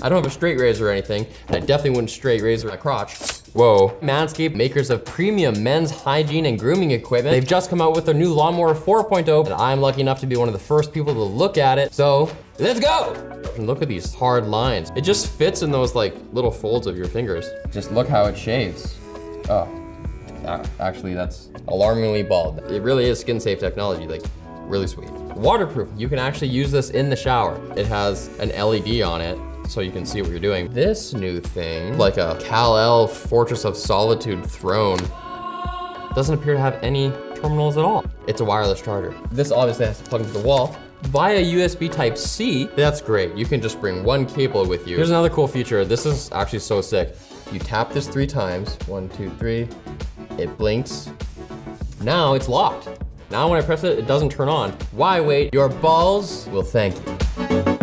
I don't have a straight razor or anything, and I definitely wouldn't straight razor my crotch. Whoa. Manscaped, makers of premium men's hygiene and grooming equipment. They've just come out with their new Lawnmower 4.0, and I'm lucky enough to be one of the first people to look at it. So, let's go! And look at these hard lines. It just fits in those like little folds of your fingers. Just look how it shaves. Oh, actually that's alarmingly bald. It really is skin safe technology, like really sweet. Waterproof, you can actually use this in the shower. It has an LED on it, so you can see what you're doing. This new thing, like a Kal-El Fortress of Solitude throne, doesn't appear to have any terminals at all. It's a wireless charger. This obviously has to plug into the wall. Via USB type C, that's great. You can just bring one cable with you. Here's another cool feature. This is actually so sick. You tap this three times, one, two, three, it blinks. Now it's locked. Now when I press it, it doesn't turn on. Why wait? Your balls will thank you.